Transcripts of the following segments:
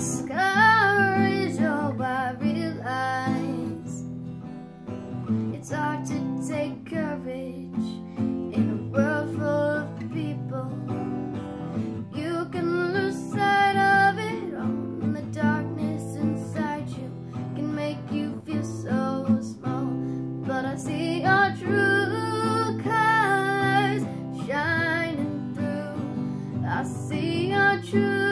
discouraged, oh, I realize it's hard to take courage in a world full of people. You can lose sight of it all, and the darkness inside you can make you feel so small. But I see your true colors shining through. I see your true.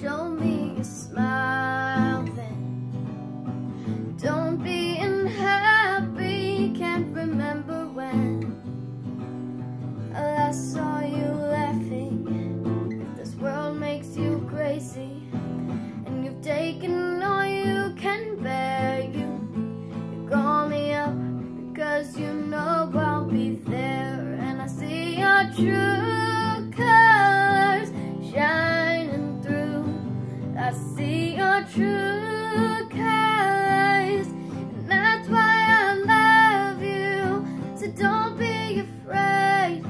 Show me a smile then. Don't be unhappy, can't remember when I saw you laughing. If This world makes you crazy, and you've taken all you can bear. You, you call me up because you know I'll be there, and I see your true. afraid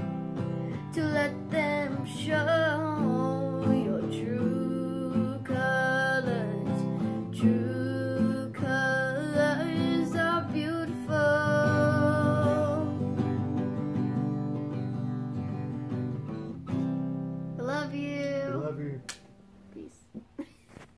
to let them show your true colors, true.